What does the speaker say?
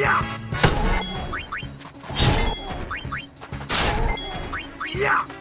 Yeah! Yeah!